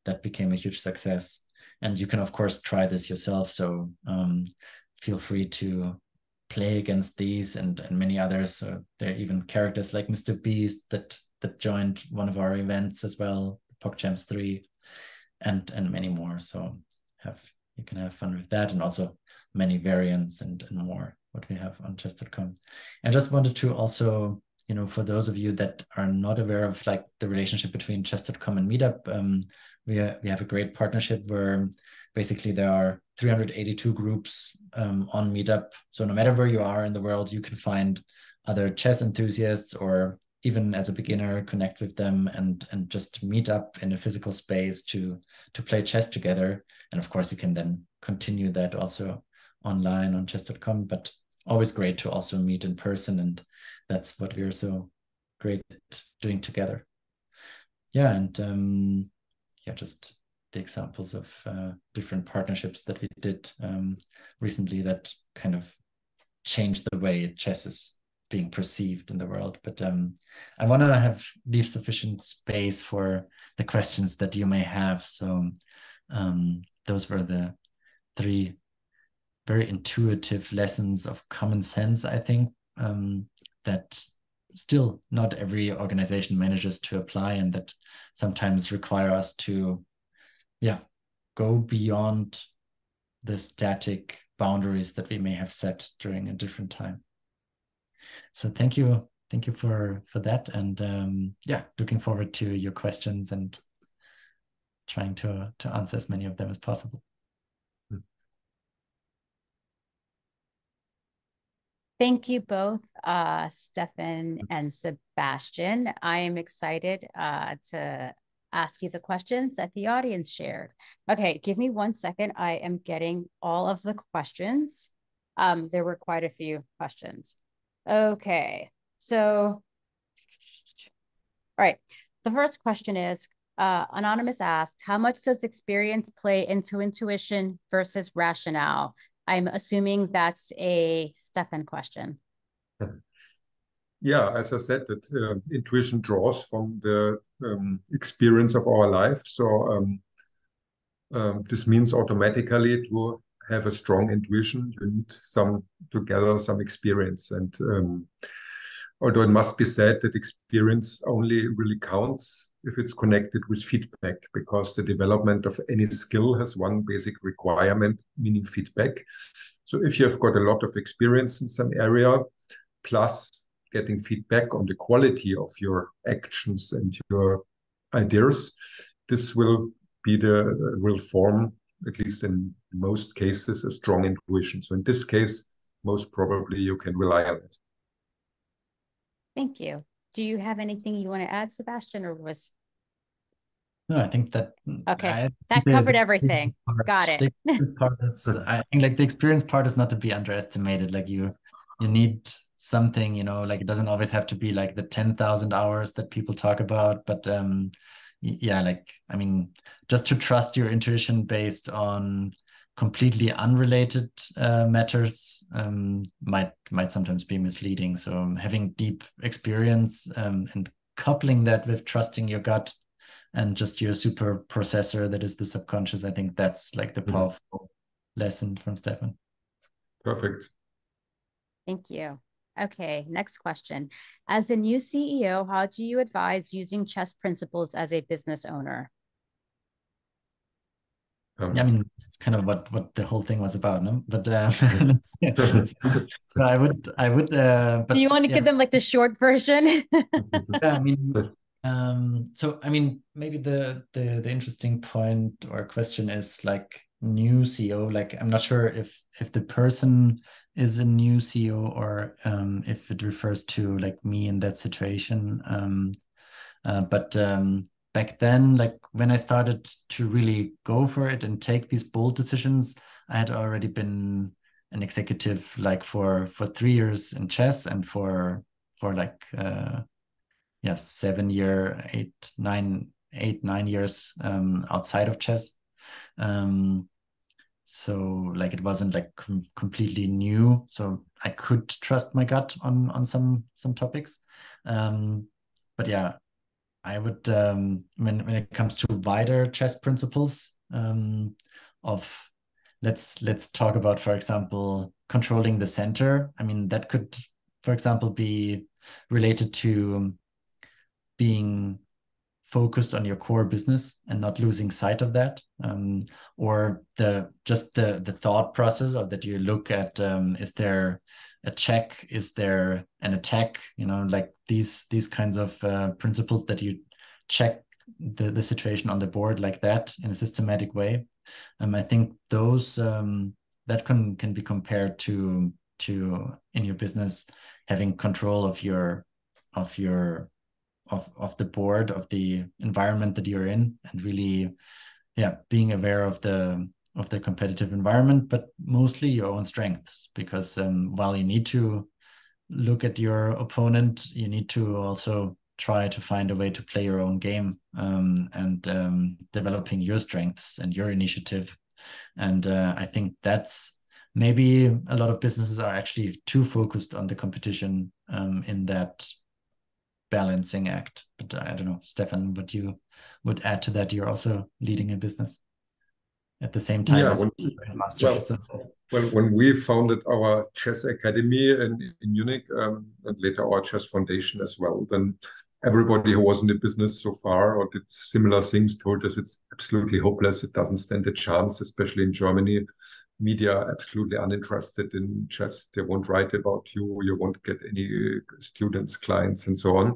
that became a huge success and you can of course try this yourself. So um, feel free to play against these and, and many others. So there are even characters like mr beast that that joined one of our events as well PogChamps 3 and and many more. So have you can have fun with that and also many variants and, and more what we have on chess.com i just wanted to also you know for those of you that are not aware of like the relationship between chess.com and meetup um, we, we have a great partnership where basically there are 382 groups um, on meetup. So no matter where you are in the world you can find other chess enthusiasts or even as a beginner connect with them and and just meet up in a physical space to to play chess together. And of course you can then continue that also online on chess.com but always great to also meet in person. And that's what we're so great at doing together. Yeah and um yeah, just the examples of uh, different partnerships that we did um, recently that kind of changed the way chess is being perceived in the world. But um, I want to have leave sufficient space for the questions that you may have. So um, those were the three very intuitive lessons of common sense, I think, um, that still not every organization manages to apply and that sometimes require us to, yeah, go beyond the static boundaries that we may have set during a different time. So thank you, thank you for for that, and um, yeah, looking forward to your questions and trying to to answer as many of them as possible. Thank you both, uh, Stefan and Sebastian. I am excited uh, to ask you the questions that the audience shared. Okay, give me one second. I am getting all of the questions. Um, there were quite a few questions. Okay, so, all right. The first question is, uh, Anonymous asked, how much does experience play into intuition versus rationale? I'm assuming that's a Stefan question. Yeah, as I said, that uh, intuition draws from the um, experience of our life. So um, um, this means automatically to have a strong intuition, you need some to gather some experience. And um, although it must be said that experience only really counts if it's connected with feedback, because the development of any skill has one basic requirement, meaning feedback. So if you have got a lot of experience in some area, plus getting feedback on the quality of your actions and your ideas, this will be the will form at least in most cases, a strong intuition. So in this case, most probably you can rely on it. Thank you. Do you have anything you want to add, Sebastian, or was? No, I think that. Okay, I, that the, covered everything. Part, Got it. this part is, I think, like the experience part is not to be underestimated. Like you, you need something. You know, like it doesn't always have to be like the ten thousand hours that people talk about, but um, yeah, like I mean, just to trust your intuition based on completely unrelated uh, matters um, might might sometimes be misleading. So um, having deep experience um, and coupling that with trusting your gut and just your super processor that is the subconscious, I think that's like the powerful lesson from Stefan. Perfect. Thank you. Okay, next question. As a new CEO, how do you advise using chess principles as a business owner? Um, yeah, I mean, it's kind of what what the whole thing was about, no? But uh, so I would, I would. Uh, but, do you want to yeah. give them like the short version? yeah, I mean, um, so I mean, maybe the the the interesting point or question is like new CEO. Like, I'm not sure if if the person is a new CEO or um, if it refers to like me in that situation. Um, uh, but um, back then, like when I started to really go for it and take these bold decisions, I had already been an executive like for for three years in chess and for for like uh, yeah seven year eight nine eight nine years um, outside of chess. Um, so like it wasn't like com completely new so i could trust my gut on on some some topics um but yeah i would um when when it comes to wider chess principles um of let's let's talk about for example controlling the center. I mean that could for example be related to being focused on your core business and not losing sight of that um, or the just the the thought process or that you look at um, is there a check? Is there an attack? You know like these these kinds of uh, principles that you check the, the situation on the board like that in a systematic way. Um, i think those um, that can can be compared to to in your business having control of your of your of of the board of the environment that you're in and really yeah being aware of the of the competitive environment but mostly your own strengths because um, while you need to look at your opponent you need to also try to find a way to play your own game um, and um, developing your strengths and your initiative and uh, i think that's maybe a lot of businesses are actually too focused on the competition um, in that balancing act. But I don't know, Stefan, what you would add to that? You're also leading a business at the same time. Yeah, when, well, when, when we founded our chess academy in, in Munich um, and later our chess foundation as well, then everybody who was in the business so far or did similar things told us it's absolutely hopeless. It doesn't stand a chance, especially in Germany. Media are absolutely uninterested in chess. They won't write about you. You won't get any students, clients, and so on.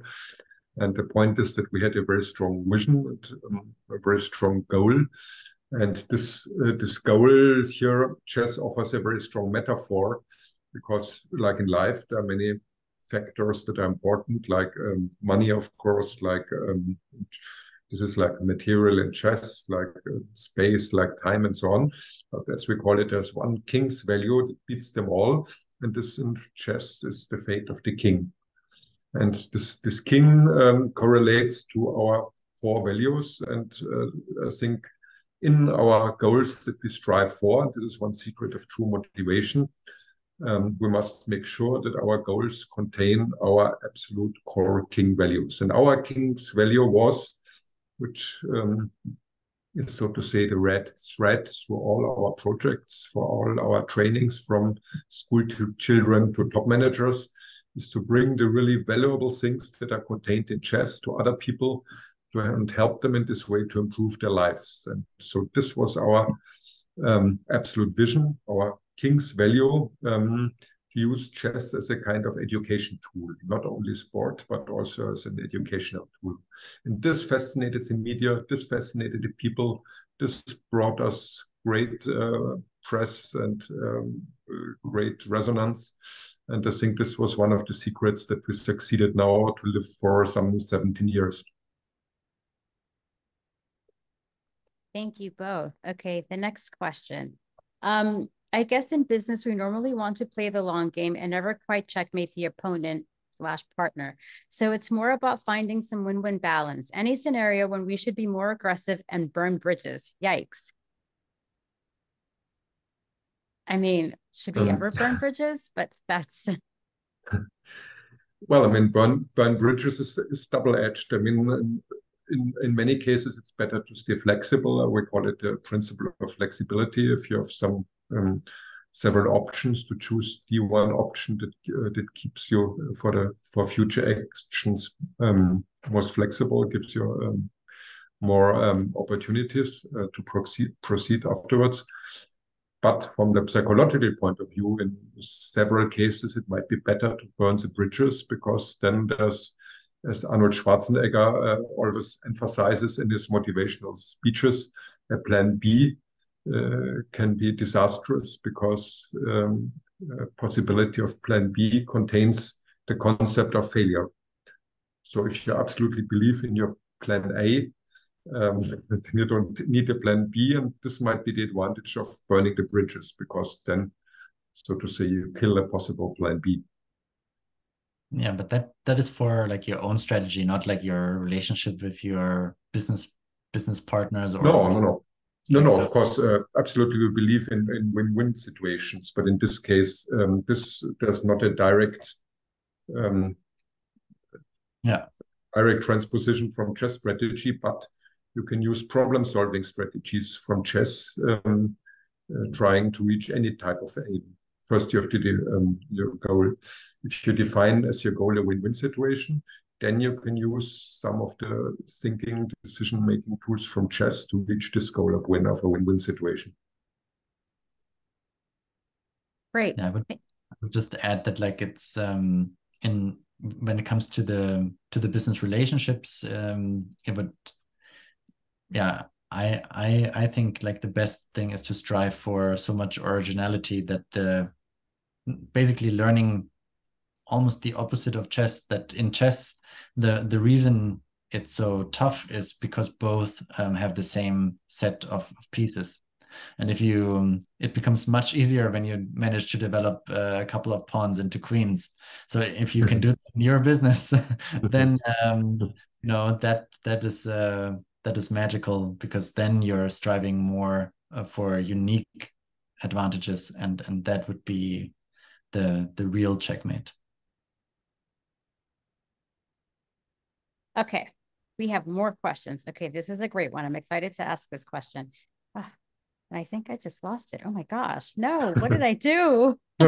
And the point is that we had a very strong vision and um, a very strong goal. And this uh, this goal here, chess offers a very strong metaphor because, like in life, there are many factors that are important, like um, money, of course, like um, this is like material in chess, like uh, space, like time, and so on. But as we call it, there's one king's value that beats them all, and this in chess is the fate of the king. And this this king um, correlates to our four values, and uh, I think in our goals that we strive for, this is one secret of true motivation, um, we must make sure that our goals contain our absolute core king values. And our king's value was, which um, is so to say the red thread through all our projects, for all our trainings from school to children to top managers, is to bring the really valuable things that are contained in chess to other people to, and help them in this way to improve their lives. And so this was our um, absolute vision, our king's value um, to use chess as a kind of education tool, not only sport, but also as an educational tool. And this fascinated the media, this fascinated the people, this brought us great uh, press and um, great resonance. And I think this was one of the secrets that we succeeded now to live for some 17 years. Thank you both. Okay, the next question. Um, I guess in business, we normally want to play the long game and never quite checkmate the opponent slash partner. So it's more about finding some win-win balance. Any scenario when we should be more aggressive and burn bridges. Yikes. I mean, should we um, ever burn bridges? But that's well, I mean, burn burn bridges is, is double-edged. I mean, in, in many cases, it's better to stay flexible. We call it the principle of flexibility. If you have some um, several options to choose the one option that uh, that keeps you for the for future actions um, most flexible, gives you um, more um, opportunities uh, to proceed proceed afterwards. But from the psychological point of view, in several cases, it might be better to burn the bridges because then there's, as Arnold Schwarzenegger uh, always emphasizes in his motivational speeches, a plan B uh, can be disastrous because um, possibility of plan B contains the concept of failure. So if you absolutely believe in your plan A, um, then you don't need a plan B, and this might be the advantage of burning the bridges because then, so to say, you kill a possible plan B. Yeah, but that that is for like your own strategy, not like your relationship with your business business partners. Or no, no, no. No, no, of course, uh, absolutely. We believe in, in win-win situations, but in this case, um, this does not a direct, um, yeah, direct transposition from chess strategy, but you can use problem-solving strategies from chess, um, uh, trying to reach any type of aim. First, you have to do um, your goal. If you define as your goal a win-win situation, then you can use some of the thinking decision making tools from chess to reach this goal of win of a win-win situation great yeah, I would, I would just add that like it's um in when it comes to the to the business relationships um it would yeah i i i think like the best thing is to strive for so much originality that the basically learning almost the opposite of chess that in chess the the reason it's so tough is because both um, have the same set of pieces. And if you um, it becomes much easier when you manage to develop uh, a couple of pawns into queens. So if you can do in your business then um, you know that that is uh, that is magical because then you're striving more uh, for unique advantages, and and that would be the the real checkmate. Okay, we have more questions. Okay, this is a great one. I'm excited to ask this question. Ah, and I think I just lost it. Oh my gosh. No, what did I do?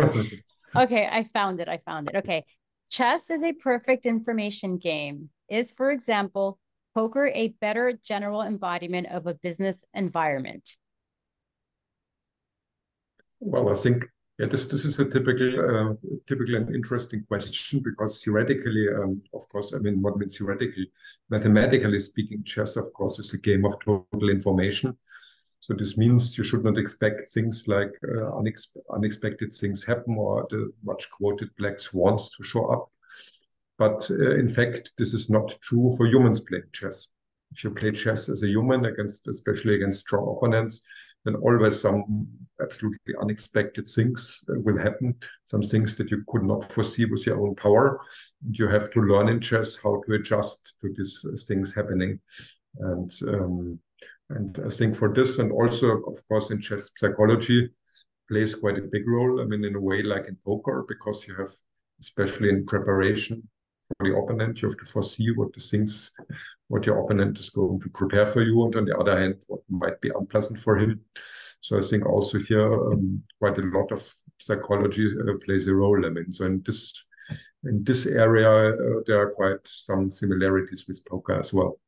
okay, I found it. I found it. Okay. Chess is a perfect information game. Is, for example, poker a better general embodiment of a business environment? Well, I think yeah, this this is a typical uh, typical and interesting question because theoretically, um, of course, I mean, what means theoretically? Mathematically speaking, chess, of course, is a game of total information. So this means you should not expect things like uh, unex unexpected things happen or the much quoted black swans to show up. But uh, in fact, this is not true for humans playing chess. If you play chess as a human against, especially against strong opponents, then always some absolutely unexpected things uh, will happen, some things that you could not foresee with your own power. And you have to learn in chess how to adjust to these uh, things happening. And um, and I think for this, and also of course in chess psychology, plays quite a big role. I mean, in a way like in poker, because you have, especially in preparation the opponent, you have to foresee what the things, what your opponent is going to prepare for you, and on the other hand, what might be unpleasant for him. So I think also here um, quite a lot of psychology uh, plays a role. I mean, so in this in this area, uh, there are quite some similarities with poker as well.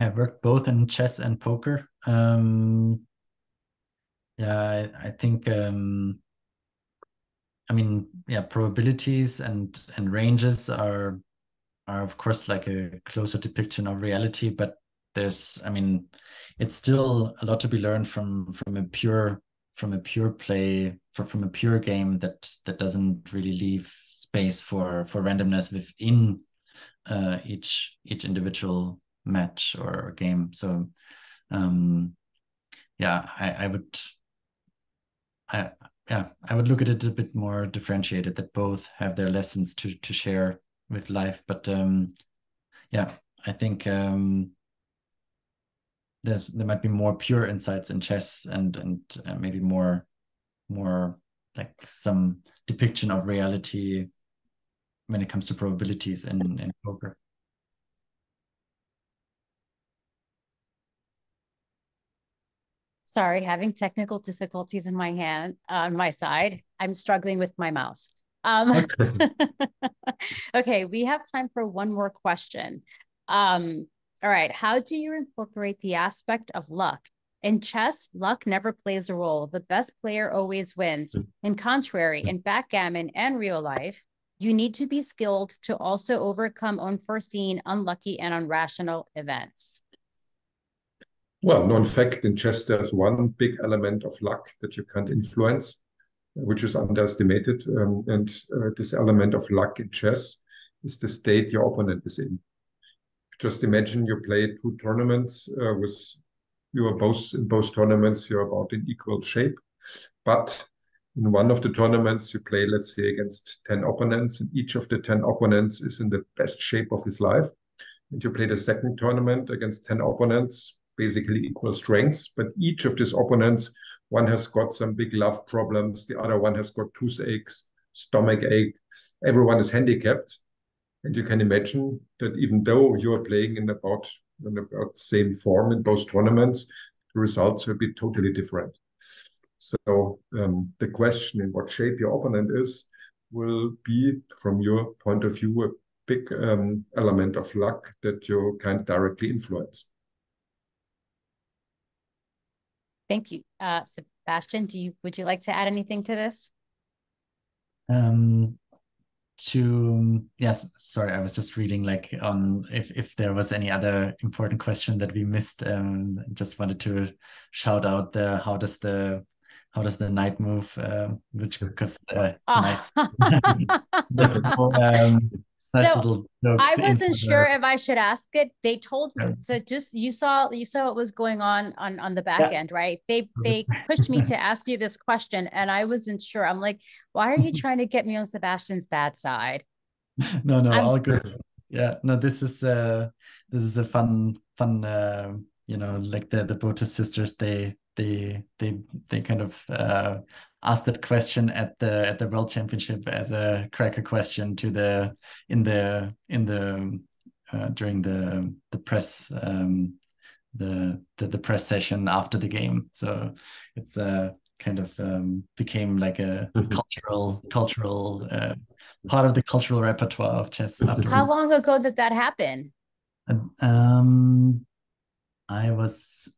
I worked both in chess and poker. Um, yeah, I, I think um, I mean, yeah, probabilities and and ranges are are of course like a closer depiction of reality, but there's I mean, it's still a lot to be learned from from a pure from a pure play for, from a pure game that that doesn't really leave space for for randomness within uh, each each individual match or game. So um yeah, I, I would I yeah, I would look at it a bit more differentiated that both have their lessons to to share with life. But um, yeah, I think um, there's there might be more pure insights in chess and and uh, maybe more more like some depiction of reality when it comes to probabilities in in poker. Sorry, having technical difficulties in my hand on my side. I'm struggling with my mouse. Um, okay. we have time for one more question. Um, all right, how do you incorporate the aspect of luck? In chess, luck never plays a role. The best player always wins. Mm. In contrary, in backgammon and real life, you need to be skilled to also overcome unforeseen, unlucky, and irrational events. Well, no, in fact, in chess, there's one big element of luck that you can't influence, which is underestimated. Um, and uh, this element of luck in chess is the state your opponent is in. Just imagine you play two tournaments uh, with you are both in both tournaments you're about in equal shape, but in one of the tournaments you play, let's say, against ten opponents, and each of the ten opponents is in the best shape of his life. And you play the second tournament against ten opponents basically equal strengths, but each of these opponents, one has got some big love problems, the other one has got toothaches, stomach ache, everyone is handicapped. And you can imagine that even though you are playing in about, in about the same form in both tournaments, the results will be totally different. So um, the question in what shape your opponent is will be, from your point of view, a big um, element of luck that you can't directly influence. Thank you. Uh, Sebastian, do you would you like to add anything to this? Um, to yes, sorry, I was just reading like on if if there was any other important question that we missed. Um, just wanted to shout out the how does the how does the knight move? Uh, which because uh, it's oh. nice. um, nice so I wasn't sure if I should ask it. They told me so. Just you saw you saw what was going on on on the back yeah. end, right? They they pushed me to ask you this question, and I wasn't sure. I'm like, why are you trying to get me on Sebastian's bad side? No, no, I'm... all good. Yeah, no, this is uh this is a fun fun uh, you know, like the the Botez sisters, they they they they kind of uh, asked that question at the at the World Championship as a cracker question to the in the in the uh, during the the press um, the, the the press session after the game. So it's a uh, kind of um, became like a mm-hmm. cultural cultural uh, part of the cultural repertoire of chess. After How long ago did that happen? Um, I was,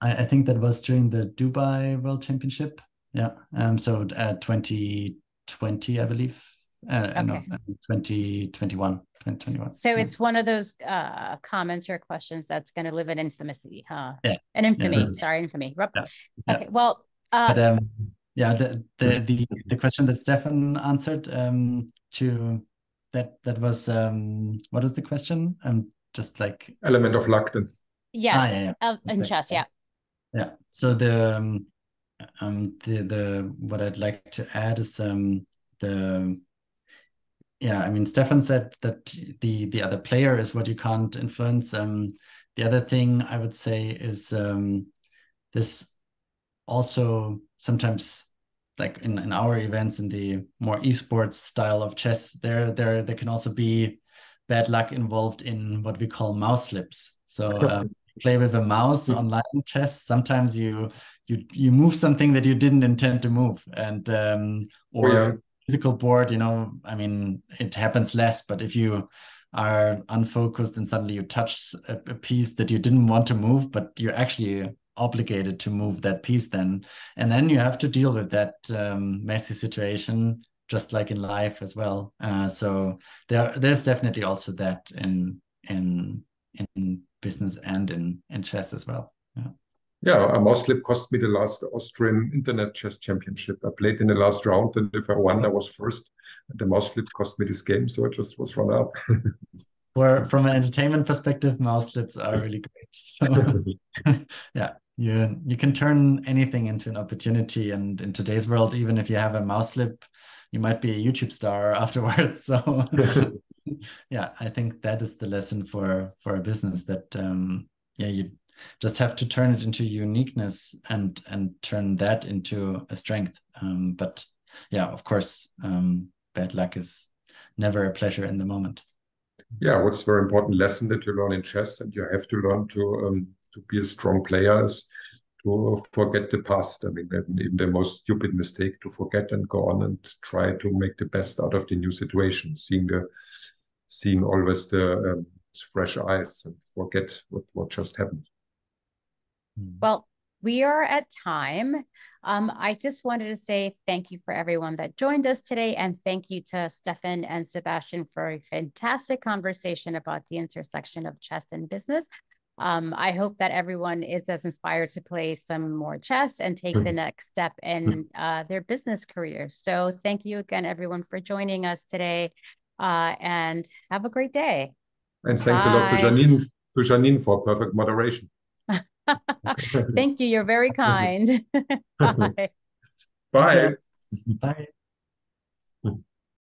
I, I think that was during the Dubai World Championship. Yeah. Um. So uh, 2020, I believe. Uh, okay. no, 2021. 2021. So it's one of those uh, comments or questions that's going to live in infamy, huh? Yeah. An infamy. Yeah. Sorry, infamy. Yeah. Okay. Well, uh, but, um, yeah, the, the the the question that Stefan answered um, to that that was um, what was the question? Um, just like element of luck then. Yes, ah, yeah, yeah. in chess, yeah. Yeah. So the um, um the the what I'd like to add is um the yeah i mean stefan said that the the other player is what you can't influence. Um the other thing i would say is um this also sometimes like in, in our events in the more esports style of chess there there there can also be bad luck involved in what we call mouse slips. So um, play with a mouse hmm. online chess sometimes you you you move something that you didn't intend to move and um or oh, yeah physical board, you know, I mean, it happens less, but if you are unfocused and suddenly you touch a, a piece that you didn't want to move, but you're actually obligated to move that piece then. And then you have to deal with that um, messy situation, just like in life as well. Uh, so there, there's definitely also that in in in business and in in chess as well. Yeah. Yeah, a mouse slip cost me the last Austrian Internet Chess Championship. I played in the last round, and if I won, I was first. And the mouse slip cost me this game, so I just was run out. For from an entertainment perspective, mouse slips are really great. So yeah, you you can turn anything into an opportunity. And in today's world, even if you have a mouse slip, you might be a YouTube star afterwards. So yeah, I think that is the lesson for for a business that um, yeah you just have to turn it into uniqueness and and turn that into a strength um, but yeah of course um, bad luck is never a pleasure in the moment yeah what's very important lesson that you learn in chess and you have to learn to um, to be a strong player is to forget the past. I mean, even the most stupid mistake to forget and go on and try to make the best out of the new situation, seeing the seeing always the um, fresh eyes and forget what, what just happened. Hmm. Well, we are at time. Um, I just wanted to say thank you for everyone that joined us today, and thank you to Stefan and Sebastian for a fantastic conversation about the intersection of chess and business. Um, I hope that everyone is as inspired to play some more chess and take the next step in uh, their business careers. So, thank you again, everyone, for joining us today, uh, and have a great day. And thanks Bye. a lot to Janine, to Janine for perfect moderation. Thank you. You're very kind. Bye. Bye. Bye.